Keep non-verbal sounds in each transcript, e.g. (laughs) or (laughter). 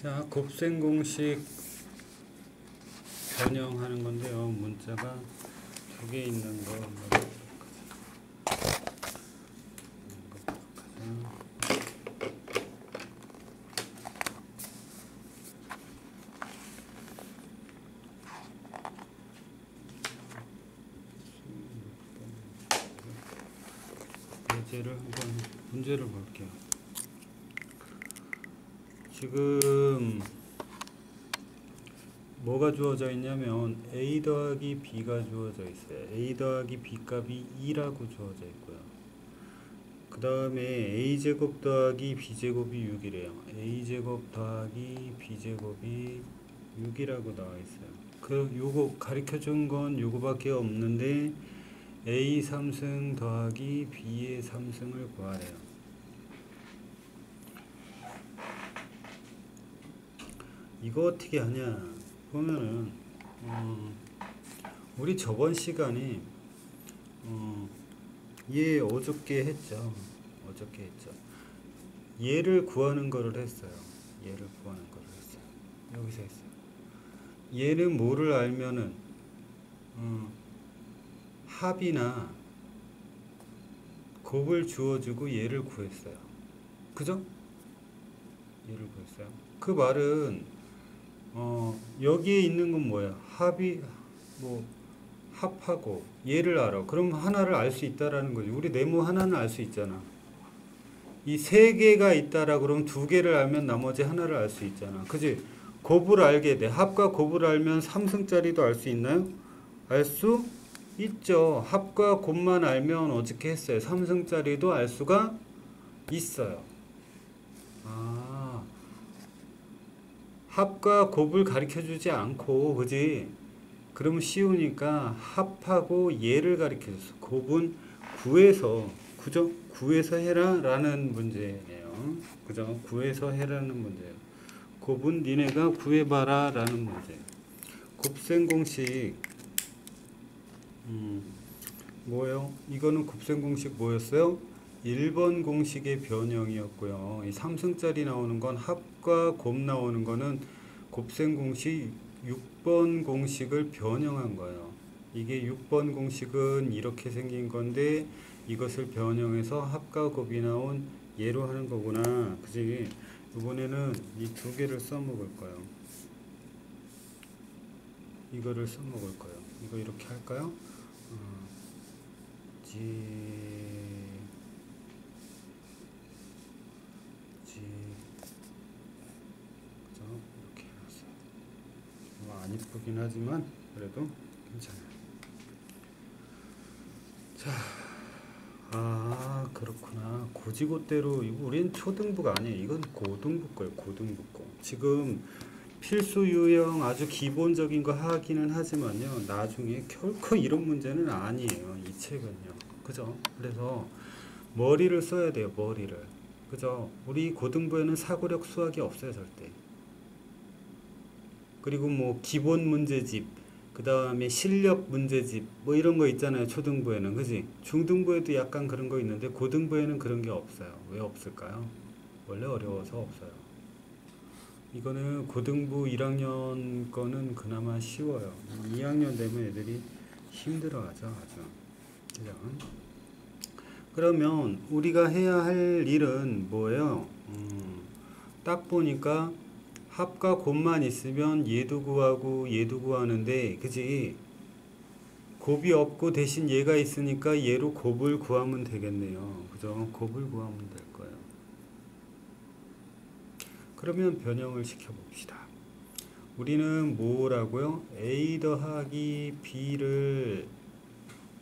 자, 곱셈 공식 변형하는 건데요. 문자가 두 개 있는 거 하자. 이거 하자. 예제를 한번 문제를 볼게요. 지금 뭐가 주어져 있냐면 a 더하기 b가 주어져 있어요. a 더하기 b 값이 2라고 주어져 있고요. 그 다음에 a 제곱 더하기 b 제곱이 6이래요. a 제곱 더하기 b 제곱이 6이라고 나와 있어요. 그 요거 가르쳐 준 건 요거밖에 없는데 a 3승 더하기 b의 3승을 구하래요. 이거 어떻게 하냐? 보면은 어, 우리 저번 시간에 어, 얘 어저께 했죠. 어저께 했죠. 얘를 구하는 거를 했어요. 얘를 구하는 거를 했어요. 여기서 했어요. 얘는 뭐를 알면은 어, 합이나 곱을 주어주고 얘를 구했어요. 그죠? 얘를 구했어요. 그 말은 어, 여기에 있는 건 뭐야? 합이 뭐 합하고 얘를 알아. 그럼 하나를 알 수 있다라는 거지. 우리 네모 하나는 알 수 있잖아. 이 세 개가 있다라 그러면 두 개를 알면 나머지 하나를 알 수 있잖아. 그지? 곱을 알게 돼. 합과 곱을 알면 3승짜리도 알 수 있나요? 알 수 있죠. 합과 곱만 알면 어떻게 했어요? 3승짜리도 알 수가 있어요. 아. 합과 곱을 가르쳐 주지 않고 그지? 그러면 쉬우니까 합하고 예를 가르쳐 줬어. 곱은 구해서 그죠? 구해서 해라? 라는 문제네요. 그죠? 구해서 해라는 문제예요. 곱은 니네가 구해봐라? 라는 문제. 곱셈 공식. 음, 뭐예요? 이거는 곱셈 공식 뭐였어요? 1번 공식의 변형이었고요. 이 3승짜리 나오는 건 합 과 곱 나오는 거는 곱셈 공식 6번 공식을 변형한 거예요. 이게 6번 공식은 이렇게 생긴 건데 이것을 변형해서 합과 곱이 나온 예로 하는 거구나. 그지? 이번에는 이 두 개를 써먹을 거예요. 이거를 써먹을 거예요. 이거 이렇게 할까요? 어, 지... 안 이쁘긴 하지만 그래도 괜찮아요. 자, 아 그렇구나. 고지고대로 우린 초등부가 아니에요. 이건 고등부 거예요. 고등부 거. 지금 필수 유형 아주 기본적인 거 하기는 하지만요. 나중에 결코 이런 문제는 아니에요. 이 책은요. 그죠? 그래서 머리를 써야 돼요. 머리를. 그죠? 우리 고등부에는 사고력 수학이 없어요. 절대. 그리고 뭐 기본 문제집, 그 다음에 실력 문제집, 뭐 이런 거 있잖아요. 초등부에는. 그지? 중등부에도 약간 그런 거 있는데, 고등부에는 그런 게 없어요. 왜 없을까요? 원래 어려워서 없어요. 이거는 고등부 1학년 거는 그나마 쉬워요. 2학년 되면 애들이 힘들어 하죠. 아주. 그죠? 그러면 우리가 해야 할 일은 뭐예요? 음, 딱 보니까 합과 곱만 있으면 얘도 구하고 얘도 구하는데 그지? 곱이 없고 대신 얘가 있으니까 얘로 곱을 구하면 되겠네요. 그죠? 곱을 구하면 될 거예요. 그러면 변형을 시켜 봅시다. 우리는 뭐라고요? A 더하기 b를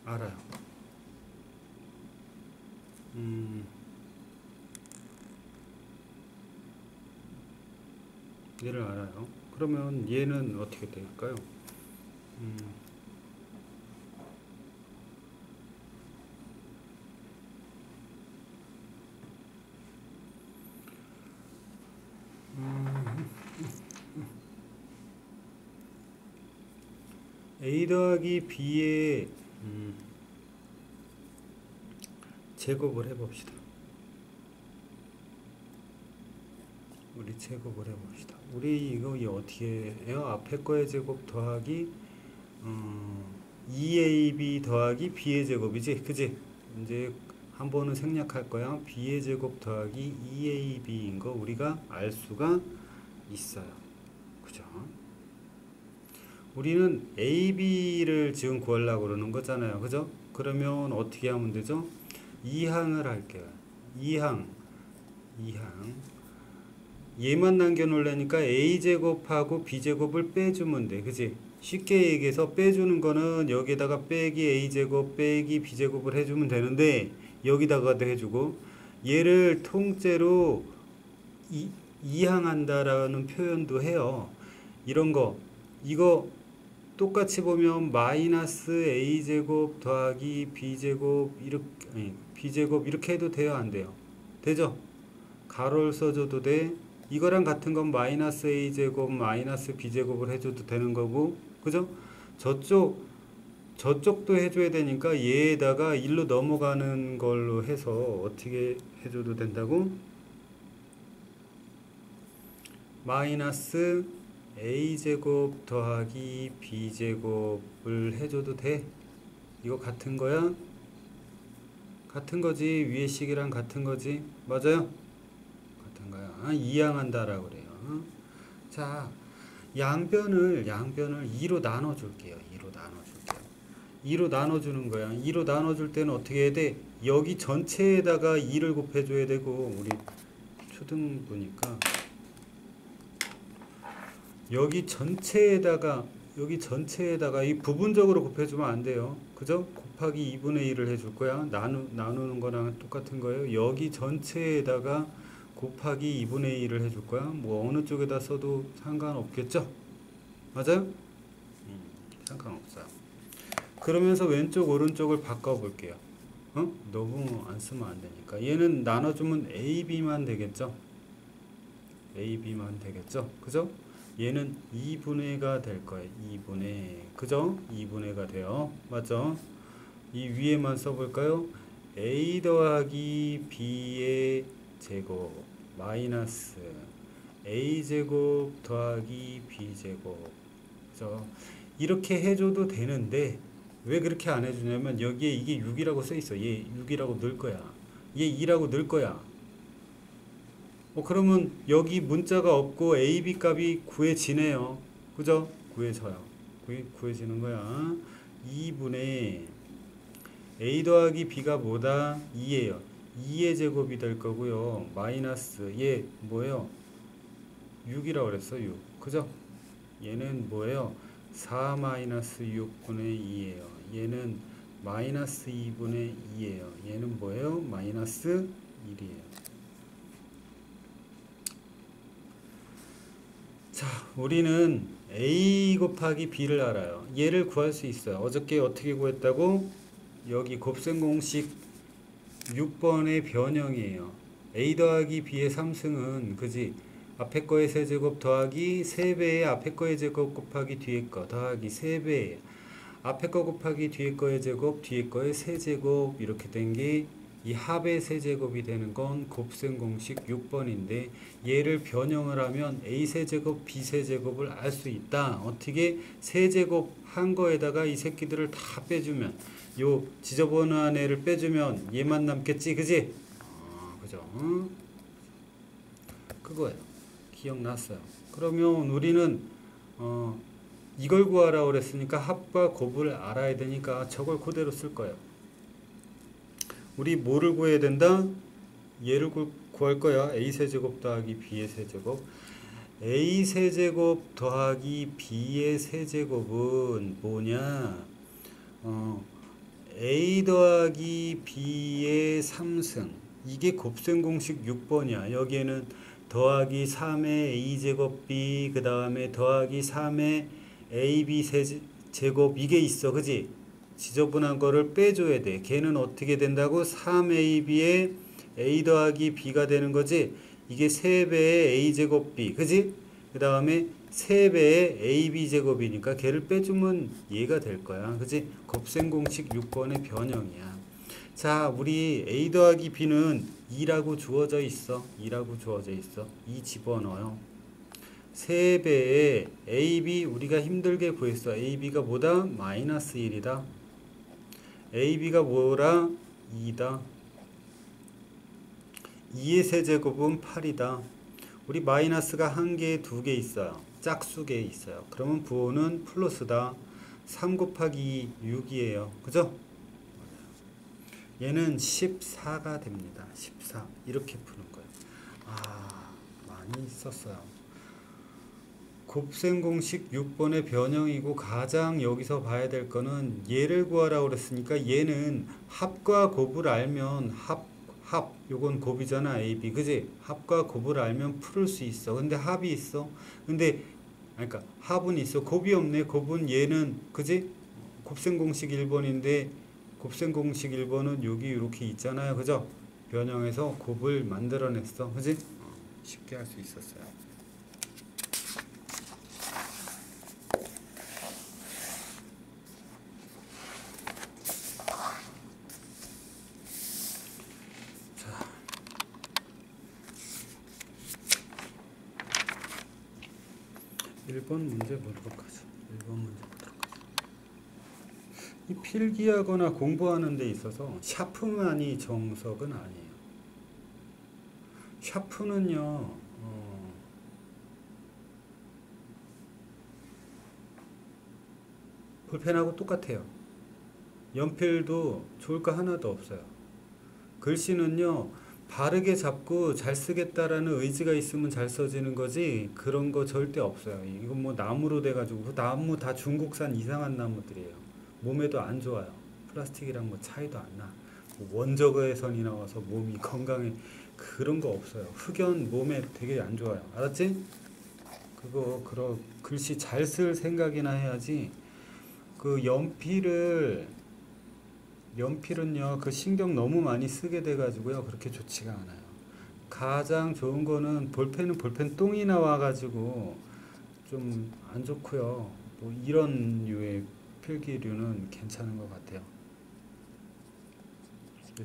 알아요. 음 얘를 알아요. 그러면 얘는 어떻게 될까요? 음. 음. A 더하기 B의 음. 제곱을 해봅시다. 제곱을 해봅시다. 우리 이거 이 어떻게 해요? 앞에 거의 제곱 더하기 어, 2ab 더하기 b의 제곱이지, 그지? 이제 한 번은 생략할 거야. b의 제곱 더하기 2ab인 거 우리가 알 수가 있어요. 그죠? 우리는 ab를 지금 구하려고 그러는 거잖아요. 그죠? 그러면 어떻게 하면 되죠? 2항을 할게요. 2항. 2항. 얘만 남겨놓으려니까 a제곱하고 b제곱을 빼주면 돼. 그지? 쉽게 얘기해서 빼주는 거는 여기다가 빼기 a제곱 빼기 b제곱을 해주면 되는데 여기다가도 해주고 얘를 통째로 이, 이항한다라는 표현도 해요. 이런 거 이거 똑같이 보면 마이너스 a제곱 더하기 b제곱 이렇게 아니, b제곱 이렇게 해도 돼요 안 돼요? 되죠? 가로를 써줘도 돼. 이거랑 같은 건 마이너스 a제곱 마이너스 b제곱을 해줘도 되는 거고 그죠? 저쪽 저쪽도 해줘야 되니까 얘에다가 1로 넘어가는 걸로 해서 어떻게 해줘도 된다고? 마이너스 a제곱 더하기 b제곱을 해줘도 돼? 이거 같은 거야? 같은 거지 위에 식이랑 같은 거지 맞아요? 이항한다라고 그래요 자 양변을 양변을 2로 나눠 줄게요 2로 나눠 줄게요 2로 나눠 주는 거야 2로 나눠 줄 때는 어떻게 해야 돼 여기 전체에다가 2를 곱해 줘야 되고 우리 초등부니까 여기 전체에다가 여기 전체에다가 이 부분적으로 곱해주면 안 돼요. 그죠? 곱하기 2분의 1을 해줄 거야. 나누, 나누는 거랑 똑같은 거예요. 여기 전체에다가 곱하기 2분의 1을 해줄 거야. 뭐 어느 쪽에다 써도 상관없겠죠? 맞아요? 음, 상관없어요. 그러면서 왼쪽 오른쪽을 바꿔볼게요. 어? 너무 안 쓰면 안 되니까. 얘는 나눠주면 AB만 되겠죠? AB만 되겠죠? 그죠? 얘는 2분의가 될 거예요. 2분의 그죠? 2분의가 돼요. 맞죠? 이 위에만 써볼까요? a 더하기 b의 제곱 마이너스 a 제곱 더하기 b 제곱 그죠? 이렇게 해줘도 되는데 왜 그렇게 안 해주냐면 여기에 이게 6이라고 써 있어. 얘 6이라고 넣을 거야. 얘 2라고 넣을 거야. 어, 그러면 여기 문자가 없고 a, b 값이 구해지네요. 그죠? 구해져요. 구해, 구해지는 거야. 2분의 a 더하기 b가 뭐다? 2예요. 2의 제곱이 될 거고요. 마이너스 얘 뭐예요? 6이라고 그랬어. 6. 그죠? 얘는 뭐예요? 4 마이너스 6분의 2예요. 얘는 마이너스 2분의 2예요. 얘는 뭐예요? 마이너스 1이에요. 자, 우리는 a 곱하기 b를 알아요. 얘를 구할 수 있어요. 어저께 어떻게 구했다고? 여기 곱셈 공식 6번의 변형이에요. a 더하기 b의 3승은 그지? 앞에 거의 세제곱 더하기 3배의 앞에 거의 제곱 곱하기 뒤에 거 더하기 3배 앞에 거 곱하기 뒤에 거의 제곱 뒤에 거의 세제곱 이렇게 된 게 이 합의 세제곱이 되는 건 곱셈 공식 6번인데 얘를 변형을 하면 a 세제곱 b 세제곱을 알 수 있다. 어떻게 세제곱 한 거에다가 이 새끼들을 다 빼주면 요 지저분한 애를 빼주면 얘만 남겠지, 그지? 아, 그죠? 응? 그거예요. 기억났어요. 그러면 우리는 어, 이걸 구하라 그랬으니까 합과 곱을 알아야 되니까 저걸 그대로 쓸 거예요. 우리 뭐를 구해야 된다? 얘를 구할 거야. a 세제곱 더하기 b의 세제곱. a 세제곱 더하기 b의 세제곱은 뭐냐? 어, a 더하기 b의 3승. 이게 곱셈 공식 6번이야. 여기에는 더하기 3의 a제곱 b 그 다음에 더하기 3의 ab 세제곱 이게 있어. 그지? 지저분한 거를 빼줘야 돼. 걔는 어떻게 된다고? 3ab의 a 더하기 b가 되는 거지. 이게 3배의 a제곱 b. 그지? 그 다음에 3배의 ab제곱이니까 걔를 빼주면 얘가 될 거야. 그지? 곱셈 공식 6번의 변형이야. 자, 우리 A 더하기 B는 2라고 주어져 있어. 2라고 주어져 있어. 2 집어넣어요. 3배에 AB 우리가 힘들게 구했어. AB가 뭐다? 마이너스 1이다. AB가 뭐라? 2다. 2의 세제곱은 8이다. 우리 마이너스가 한 개, 두 개 있어요. 짝수개 있어요. 그러면 부호는 플러스다. 3 곱하기 6이에요. 그죠? 얘는 14가 됩니다. 14. 이렇게 푸는 거예요. 아, 많이 썼어요. 곱셈 공식 6번의 변형이고 가장 여기서 봐야 될 거는 얘를 구하라고 그랬으니까 얘는 합과 곱을 알면 합, 합, 요건 곱이잖아, A, B. 그지? 합과 곱을 알면 풀을 수 있어. 근데 합이 있어. 근데, 그러니까 합은 있어. 곱이 없네. 곱은 얘는, 그지? 곱셈 공식 1번인데, 곱셈 공식 1번은 여기 이렇게 있잖아요. 그죠? 변형해서 곱을 만들어냈어. 그지? 어, 쉽게 할 수 있었어요. 1번 문제 보도록 하죠. 1번 문제 보도록 하죠. 이 필기하거나 공부하는 데 있어서 샤프만이 정석은 아니에요. 샤프는요, 어, 볼펜하고 똑같아요. 연필도 좋을 거 하나도 없어요. 글씨는요, 바르게 잡고 잘 쓰겠다라는 의지가 있으면 잘 써지는 거지 그런 거 절대 없어요. 이건 뭐 나무로 돼가지고 그 나무 다 중국산 이상한 나무들이에요. 몸에도 안 좋아요. 플라스틱이랑 뭐 차이도 안 나. 뭐 원적외선이 나와서 몸이 (laughs) 건강에 그런 거 없어요. 흑연 몸에 되게 안 좋아요. 알았지? 그거 그러 글씨 잘 쓸 생각이나 해야지. 그 연필을 연필은요 그 신경 너무 많이 쓰게 돼 가지고요 그렇게 좋지가 않아요. 가장 좋은 거는 볼펜은 볼펜 똥이 나와 가지고 좀 안 좋고요. 뭐 이런 류의 필기류는 괜찮은 것 같아요.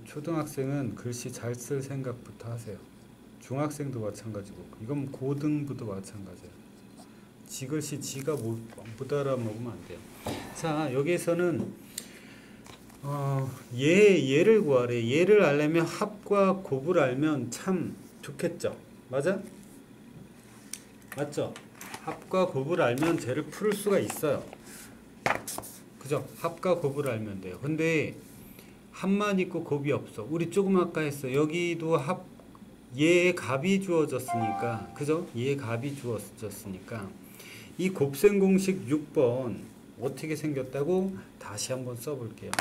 초등학생은 글씨 잘 쓸 생각부터 하세요. 중학생도 마찬가지고. 이건 고등부도 마찬가지예요. 지글씨 지가 못, 못 알아먹으면 안 돼요. 자 여기에서는 어, 얘, 얘를 구하래. 얘를 알려면 합과 곱을 알면 참 좋겠죠. 맞아? 맞죠? 합과 곱을 알면 쟤를 풀 수가 있어요. 그죠? 합과 곱을 알면 돼요. 근데 합만 있고 곱이 없어. 우리 조금 아까 했어. 여기도 합, 얘의 값이 주어졌으니까. 그죠? 얘의 값이 주어졌으니까. 이 곱셈 공식 6번 어떻게 생겼다고 다시 한번 써볼게요.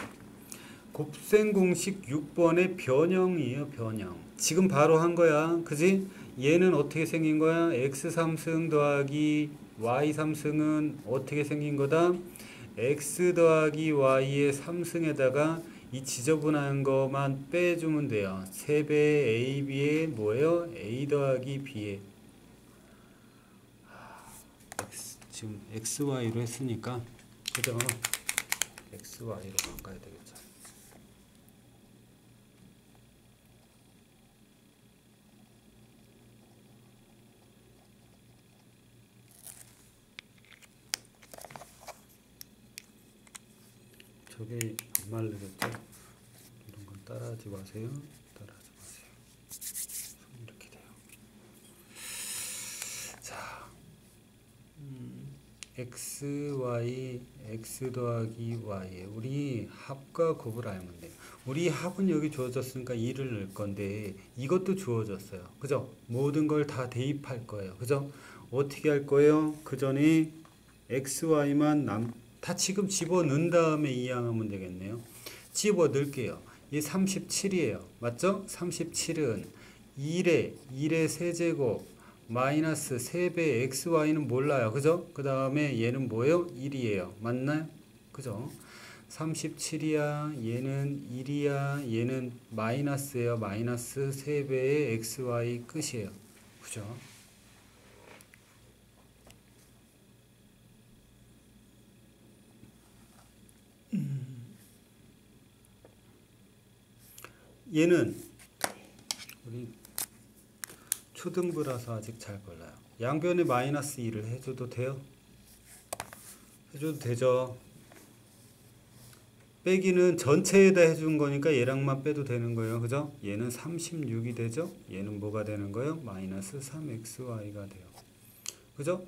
곱셈 공식 6번의 변형이에요, 변형. 지금 바로 한 거야. 그지? 얘는 어떻게 생긴 거야? x 3승 더하기 y 3승은 어떻게 생긴 거다? x 더하기 y의 3승에다가 이 지저분한 것만 빼주면 돼요. 3배 ab의 뭐예요? a 더하기 b에 x, 지금 xy로 했으니까 그죠? xy로 바꿔야 되겠죠. 저게 안 말르겠죠? 이런 건 따라하지 마세요. 따라하지 마세요. 손 이렇게 돼요. 자, 음, x, y, x 더하기 y. 우리 합과 곱을 알면 돼요. 우리 합은 여기 주어졌으니까 2를 넣을 건데 이것도 주어졌어요. 그죠? 모든 걸 다 대입할 거예요. 그죠? 어떻게 할 거예요? 그 전에 x, y만 남, 다 지금 집어 넣은 다음에 이항하면 되겠네요. 집어 넣을게요. 이 37이에요. 맞죠? 37은 1의 1의 세제곱 마이너스 3배 xy는 몰라요. 그죠? 그 다음에 얘는 뭐예요? 1이에요. 맞나요? 그죠? 37이야. 얘는 1이야. 얘는 마이너스예요. 마이너스 3배의 xy 끝이에요. 그죠? 얘는 우리 초등부라서 아직 잘 몰라요. 양변에 마이너스 2를 해줘도 돼요? 해줘도 되죠. 빼기는 전체에다 해준 거니까 얘랑만 빼도 되는 거예요. 그죠? 얘는 36이 되죠? 얘는 뭐가 되는 거예요? 마이너스 3xy가 돼요. 그죠?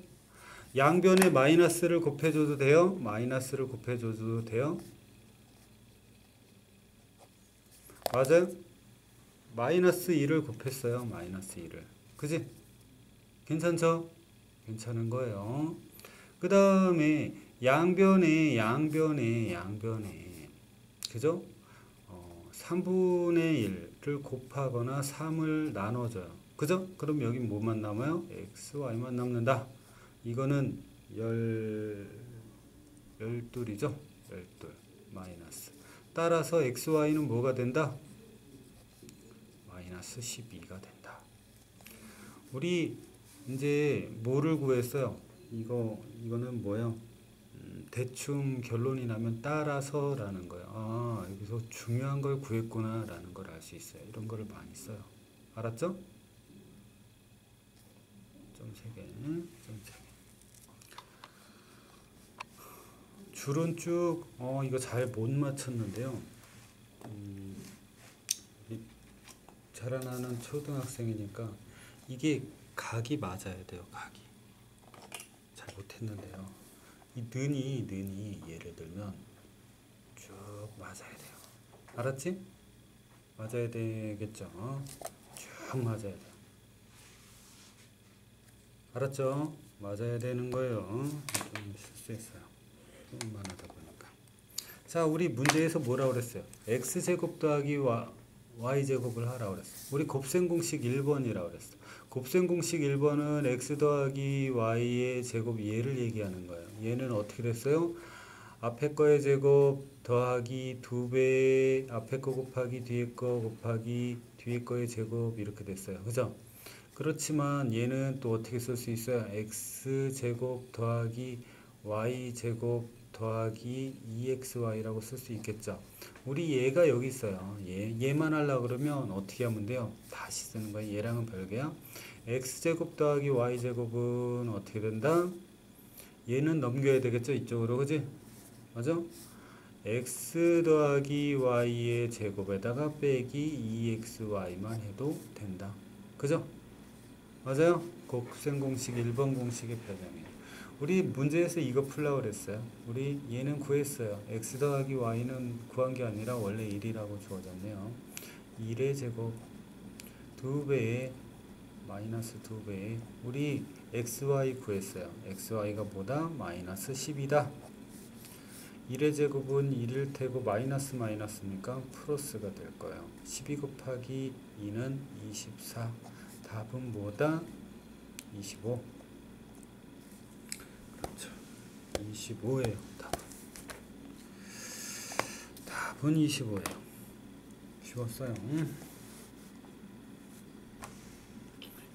양변에 마이너스를 곱해줘도 돼요? 마이너스를 곱해줘도 돼요? 맞아요? 마이너스 2를 곱했어요. 마이너스 2를. 그지? 괜찮죠? 괜찮은 거예요. 그 다음에 양변에 양변에 양변에 그죠? 어, 3분의 1을 곱하거나 3을 나눠줘요. 그죠? 그럼 여기 뭐만 남아요? x, y만 남는다. 이거는 열 열둘이죠. 열둘 마이너스. 따라서 x, y는 뭐가 된다? 마이너스 12가 된다. 우리 이제 뭐를 구했어요? 이거 이거는 뭐예요? 음, 대충 결론이 나면 따라서라는 거예요. 아 여기서 중요한 걸 구했구나라는 걸 알 수 있어요. 이런 거를 많이 써요. 알았죠? 좀 세 개, 좀세 개. 줄은 쭉, 어, 이거 잘 못 맞췄는데요. 음, 이 자라나는 초등학생이니까 이게 각이 맞아야 돼요, 각이. 잘 못했는데요. 이 는이, 는이 예를 들면 쭉 맞아야 돼요. 알았지? 맞아야 되겠죠? 어? 쭉 맞아야 돼요. 알았죠? 맞아야 되는 거예요. 좀 실수했어요. 수업만 하다 보니까. 자, 우리 문제에서 뭐라 그랬어요? x제곱 더하기 y제곱을 하라 그랬어. 우리 곱셈 공식 1번이라 그랬어. 곱셈 공식 1번은 x 더하기 y의 제곱 얘를 얘기하는 거예요. 얘는 어떻게 됐어요? 앞에 거의 제곱 더하기 두 배, 앞에 거 곱하기 뒤에 거 곱하기 뒤에 거의 제곱 이렇게 됐어요. 그죠? 그렇지만 얘는 또 어떻게 쓸 수 있어요? x 제곱 더하기 y 제곱 더하기 2xy라고 쓸 수 있겠죠. 우리 얘가 여기 있어요. 얘, 얘만 하려고 그러면 어떻게 하면 돼요? 다시 쓰는 거야. 얘랑은 별개야. x제곱 더하기 y제곱은 어떻게 된다? 얘는 넘겨야 되겠죠. 이쪽으로. 그지? 맞아? x 더하기 y의 제곱에다가 빼기 2xy만 해도 된다. 그죠? 맞아요? 곱셈 공식 1번 공식의 변형이에요. 우리 문제에서 이거 풀라고 그랬어요. 우리 얘는 구했어요. x 더하기 y는 구한 게 아니라 원래 1이라고 주어졌네요. 1의 제곱 2배에 마이너스 2배에 우리 xy 구했어요. xy가 뭐다? 마이너스 10이다. 1의 제곱은 1일 테고 마이너스 마이너스니까 플러스가 될 거예요. 12 곱하기 2는 24. 답은 뭐다? 25. 그렇죠. 25예요. 답은. 답은 25예요. 쉬웠어요.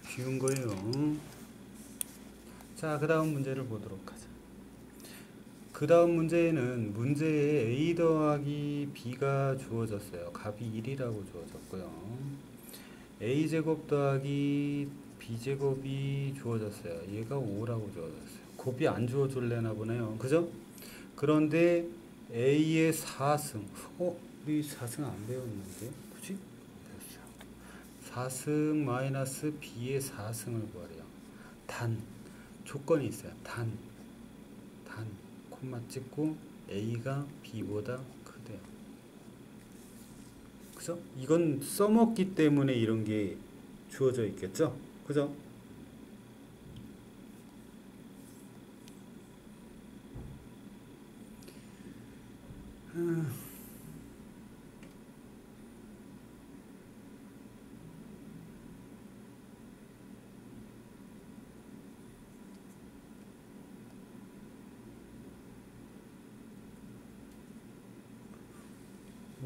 쉬운 거예요. 자, 그 다음 문제를 보도록 하자. 그 다음 문제에는 문제에 a 더하기 b가 주어졌어요. 값이 1이라고 주어졌고요. a제곱 더하기 b제곱이 주어졌어요. 얘가 5라고 주어졌어요. 곱이 안 주어줄래나 보네요. 그죠? 그런데 a의 4승. 어? 우리 4승 안 배웠는데? 됐어요. 4승 마이너스 b의 4승을 구하래요. 단. 조건이 있어요. 단. 단. 콤마 찍고 a가 b보다 크대요. 그죠? 이건 써먹기 때문에 이런 게 주어져 있겠죠? 그죠?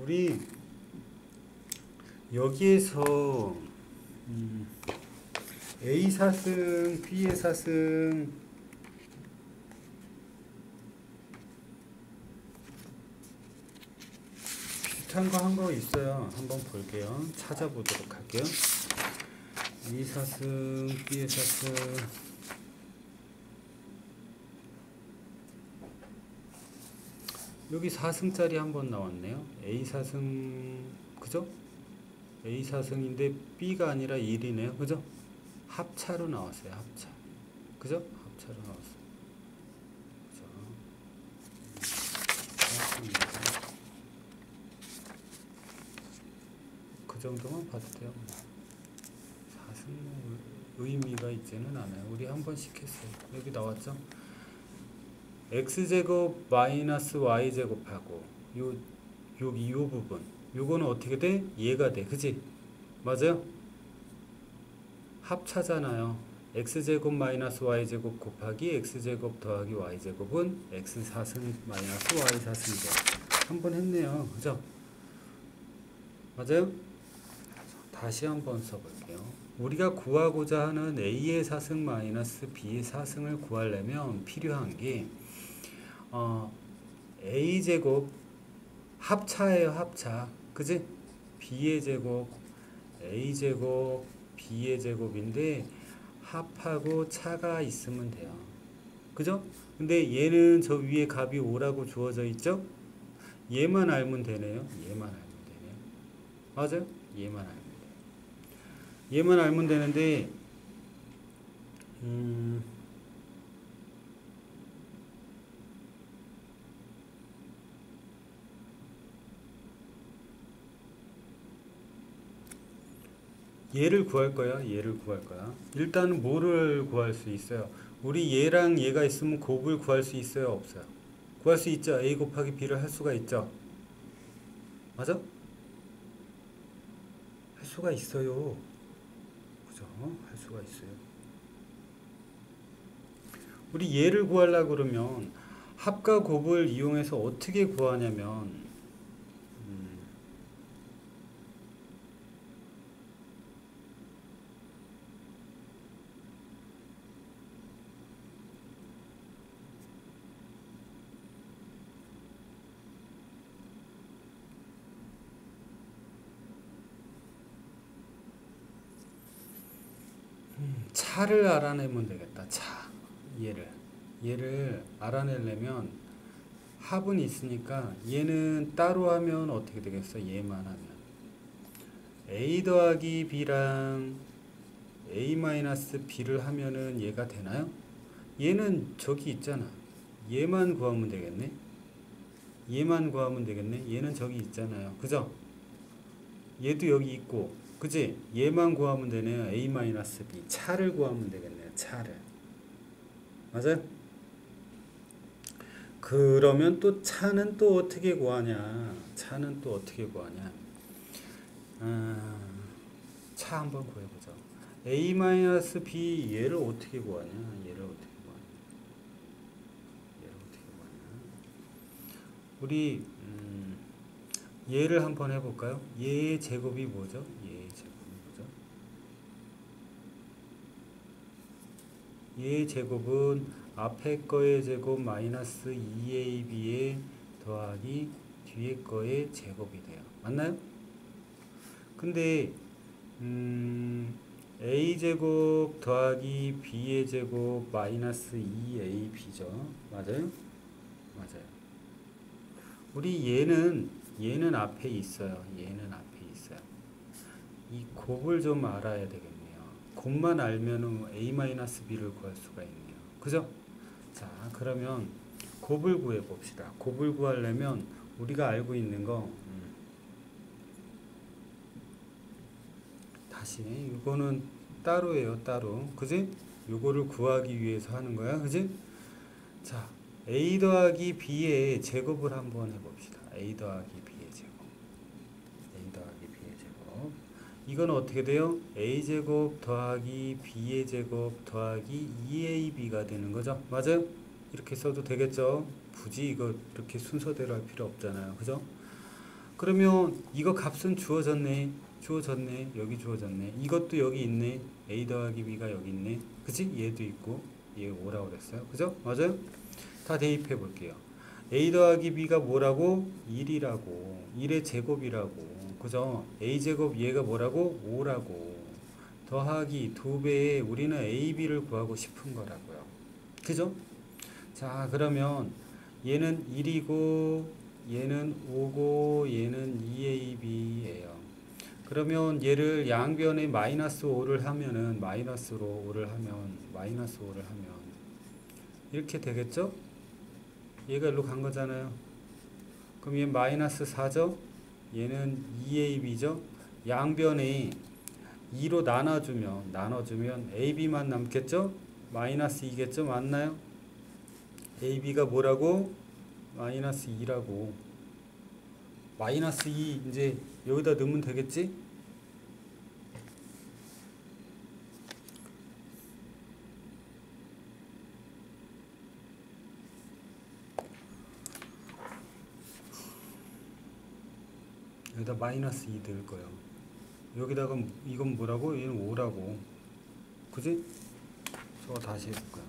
우리 여기에서 음, A 사승, B의 사승 비슷한 거 있어요. 한번 볼게요. 찾아보도록 할게요. 이 사승, B의 사승. 여기 4승짜리 한번 나왔네요. A 4승, 그죠? A 4승인데 B가 아니라 1이네요. 그죠? 합차로 나왔어요. 합차. 그죠? 합차로 나왔어요. 그죠? 사승입니다. 그 정도만 봐도 돼요. 사승 의미가 있지는 않아요. 우리 한 번씩 했어요. 여기 나왔죠? x제곱 마이너스 y제곱하고 요 여기 요 부분 요거는 어떻게 돼? 얘가 돼. 그지? 맞아요? 합차잖아요. x제곱 마이너스 y제곱 곱하기 x제곱 더하기 y제곱은 x4승 마이너스 y4승이 돼. 한번 했네요. 그죠? 맞아요? 다시 한번 써볼게요. 우리가 구하고자 하는 a의 4승 마이너스 b의 4승을 구하려면 필요한 게 어, a 제곱 합차예요 합차. 그지? B의 제곱 a 제곱 b의 제곱인데 합하고 차가 있으면 돼요. 그죠? 근데 얘는 저 위에 값이 5라고 주어져 있죠? 얘만 알면 되네요. 얘만 알면 되네요. 맞아요? 얘만 알면 얘만 알면 되는데 음 얘를 구할 거야. 얘를 구할 거야. 일단은 뭐를 구할 수 있어요? 우리 얘랑 얘가 있으면 곱을 구할 수 있어요? 없어요? 구할 수 있죠. a 곱하기 b를 할 수가 있죠. 맞아? 할 수가 있어요. 수가 있어요. 우리 얘를 구하려고 그러면 합과 곱을 이용해서 어떻게 구하냐면 차를 알아내면 되겠다. 차. 얘를. 얘를 알아내려면 합은 있으니까 얘는 따로 하면 어떻게 되겠어? 얘만 하면. a 더하기 b랑 a 마이너스 b를 하면은 얘가 되나요? 얘는 저기 있잖아. 얘만 구하면 되겠네. 얘만 구하면 되겠네. 얘는 저기 있잖아요. 그죠? 얘도 여기 있고 그지? 얘만 구하면 되네요. a-b 차를 구하면 되겠네요. 차를 맞아요? 그러면 또 차는 또 어떻게 구하냐? 차는 또 어떻게 구하냐? 아, 차 한번 구해보자. a-b 얘를 어떻게 구하냐? 얘를 어떻게 구하냐? 얘를 어떻게 구하냐? 우리 음, 얘를 한번 해볼까요? 얘의 제곱이 뭐죠? 얘의 제곱이 뭐죠? 얘의 제곱은 앞에 거의 제곱 마이너스 2ab의 더하기 뒤에 거의 제곱이 돼요. 맞나요? 근데 음, a제곱 더하기 b의 제곱 마이너스 2ab죠. 맞아요? 맞아요. 우리 얘는 얘는 앞에 있어요. 얘는 앞에 있어요. 이 곱을 좀 알아야 되겠네요. 곱만 알면은 a-b를 구할 수가 있네요. 그죠? 자, 그러면 곱을 구해 봅시다. 곱을 구하려면 우리가 알고 있는 거 음. 다시 이거는 따로예요, 따로. 그지? 요거를 구하기 위해서 하는 거야. 그지? 자, a 더하기 b의 제곱을 한번 해 봅시다. a 더하기 b의 제곱. a 더하기 b의 제곱. 이건 어떻게 돼요? a 제곱 더하기 b의 제곱 더하기 2ab가 되는 거죠. 맞아요? 이렇게 써도 되겠죠? 굳이 이거 이렇게 순서대로 할 필요 없잖아요. 그죠? 그러면 이거 값은 주어졌네. 주어졌네. 여기 주어졌네. 이것도 여기 있네. a 더하기 b가 여기 있네. 그치? 얘도 있고 얘 오라고 그랬어요. 그죠? 맞아요? 다 대입해 볼게요. a 더하기 b가 뭐라고? 1이라고 1의 제곱이라고 그죠? a 제곱 얘가 뭐라고? 5라고 더하기 두 배에 우리는 a, b를 구하고 싶은 거라고요 그죠? 자 그러면 얘는 1이고 얘는 5고 얘는 2ab예요 그러면 얘를 양변에 마이너스 5를 하면은 마이너스로 5를 하면 마이너스 5를 하면 이렇게 되겠죠? 얘가 일로 간 거잖아요. 그럼 얘 마이너스 4죠? 얘는 2ab죠? 양변에 2로 나눠주면 나눠주면 ab만 남겠죠? 마이너스 2겠죠? 맞나요? ab가 뭐라고? 마이너스 2라고 마이너스 2 이제 여기다 넣으면 되겠지? 여기다 마이너스 2 넣을 거예요. 여기다가 이건 뭐라고? 얘는 5라고. 그지? 저거 다시 해볼까요?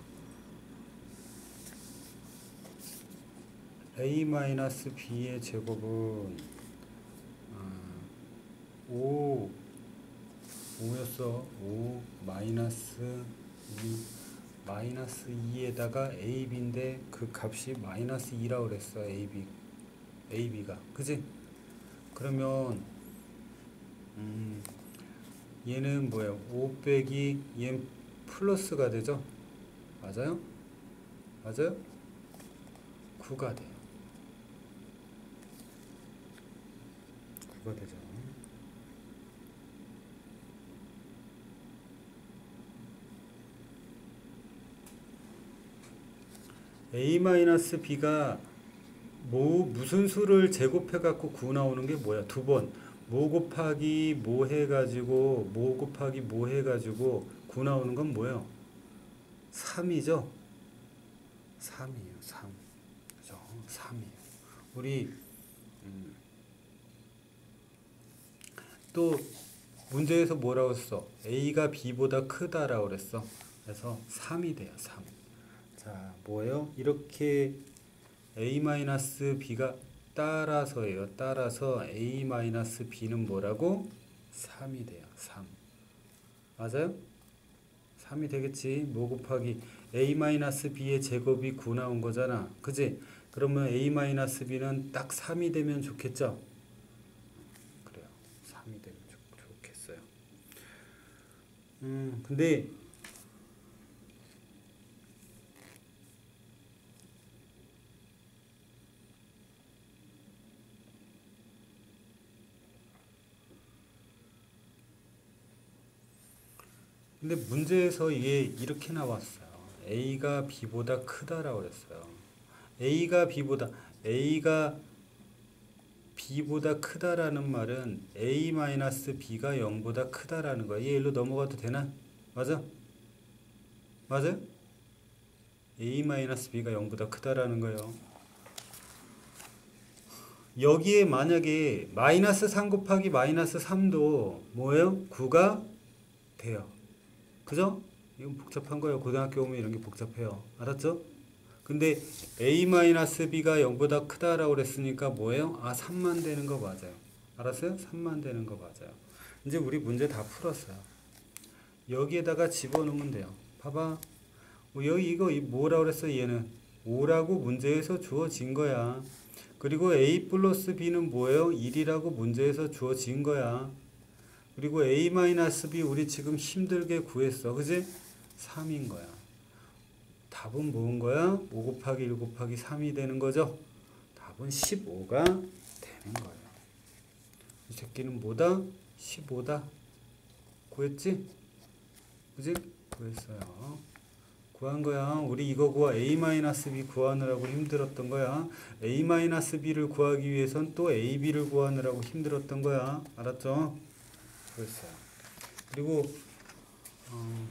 a 마이너스 b의 제곱은 아, 5 5였어 5 마이너스 2 마이너스 2에다가 ab인데 그 값이 마이너스 2라고 그랬어 ab ab가 그지? 그러면 음, 얘는 뭐예요? 5 빼기 얘 플러스가 되죠? 맞아요? 맞아요? 9가 돼요. 9가 되죠. a-b가 뭐 무슨 수를 제곱해 갖고 9 나오는 게 뭐야? 두 번. 모 곱하기 모 해가지고 모 곱하기 모 해가지고 9 나오는 건 뭐예요? 3이죠? 3이에요. 3. 그죠? 3이에요. 우리 음, 또 문제에서 뭐라고 했어? A가 B보다 크다라고 그랬어. 그래서 3이 돼요. 3. 자, 뭐예요? 이렇게 A-B가 따라서예요. 따라서 A-B는 뭐라고? 3이 돼요. 3. 맞아요? 3이 되겠지. 뭐 곱하기 A-B의 제곱이 9 나온 거잖아. 그지? 그러면 A-B는 딱 3이 되면 좋겠죠? 그래요. 3이 되면 좋, 좋겠어요. 음, 근데 근데 문제에서 이게 이렇게 나왔어요. A가 B보다 크다라고 그랬어요. A가 B보다 A가 B보다 크다라는 말은 A-B가 0보다 크다라는 거야. 얘 일로 넘어가도 되나? 맞아? 맞아? A-B가 0보다 크다라는 거예요. 여기에 만약에 마이너스 3 곱하기 마이너스 3도 뭐예요? 9가 돼요. 그죠? 이건 복잡한 거예요. 고등학교 오면 이런 게 복잡해요. 알았죠? 근데 a-b가 0보다 크다라고 그랬으니까 뭐예요? 아 3만 되는 거 맞아요. 알았어요? 3만 되는 거 맞아요. 이제 우리 문제 다 풀었어요. 여기에다가 집어넣으면 돼요. 봐봐. 뭐 여기 이거 뭐라고 그랬어 얘는 5라고 문제에서 주어진 거야. 그리고 a 플러스 b는 뭐예요? 1이라고 문제에서 주어진 거야. 그리고 a-b 우리 지금 힘들게 구했어. 그지? 3인 거야. 답은 뭐인 거야? 5 곱하기 1 곱하기 3이 되는 거죠? 답은 15가 되는 거예요. 이 새끼는 뭐다? 15다. 구했지? 그지? 구했어요. 구한 거야. 우리 이거 구하 a-b 구하느라고 힘들었던 거야. a-b를 구하기 위해선 또 ab를 구하느라고 힘들었던 거야. 알았죠? 그랬어요. 그리고 어,